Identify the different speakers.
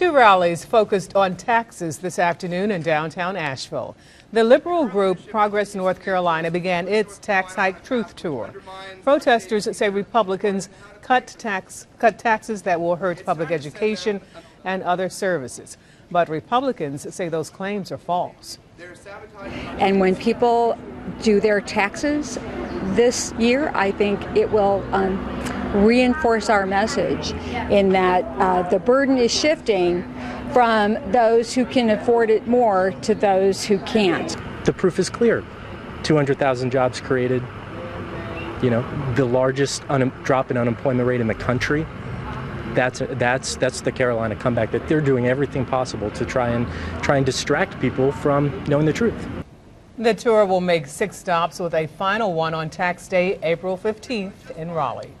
Speaker 1: Two rallies focused on taxes this afternoon in downtown Asheville. The liberal group Progress North Carolina began its tax hike truth tour. Protesters say Republicans cut tax cut taxes that will hurt public education and other services. But Republicans say those claims are false.
Speaker 2: And when people do their taxes this year, I think it will um, reinforce our message in that uh, the burden is shifting from those who can afford it more to those who can't.
Speaker 3: The proof is clear 200,000 jobs created, you know, the largest un- drop in unemployment rate in the country. That's, that's, that's the Carolina comeback that they're doing everything possible to try and try and distract people from knowing the truth.
Speaker 1: The tour will make six stops with a final one on tax day, April 15th in Raleigh.